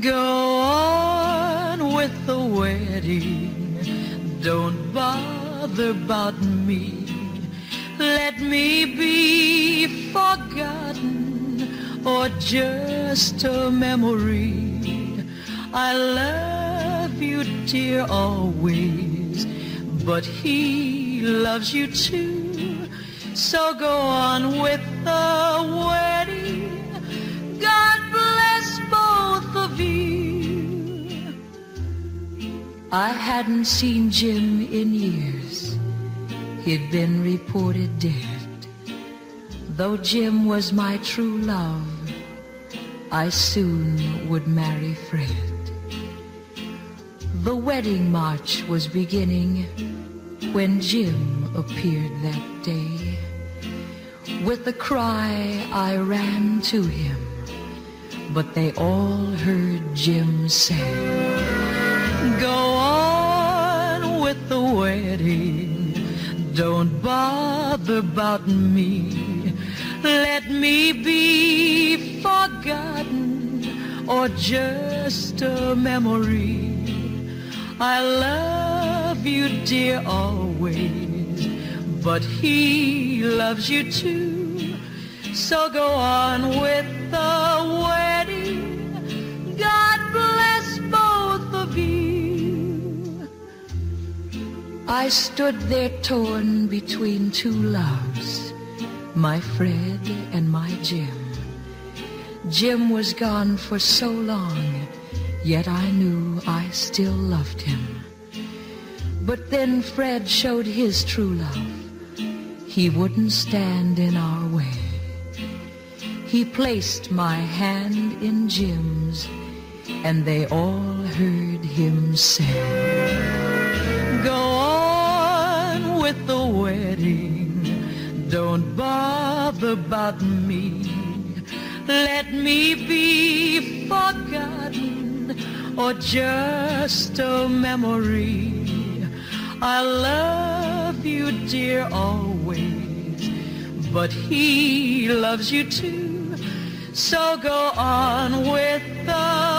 go on with the wedding. Don't bother about me. Let me be forgotten or just a memory. I love you, dear, always, but he loves you too. So go on with the wedding. I hadn't seen Jim in years. He'd been reported dead. Though Jim was my true love, I soon would marry Fred. The wedding march was beginning when Jim appeared that day. With a cry, I ran to him, but they all heard Jim say, Go on with the wedding, don't bother about me. Let me be forgotten or just a memory. I love you, dear, always, but he loves you too. So go on with I stood there torn between two loves, my Fred and my Jim. Jim was gone for so long, yet I knew I still loved him. But then Fred showed his true love. He wouldn't stand in our way. He placed my hand in Jim's, and they all heard him say, wedding, don't bother about me. Let me be forgotten or just a memory. I love you, dear, always, but he loves you too. So go on with the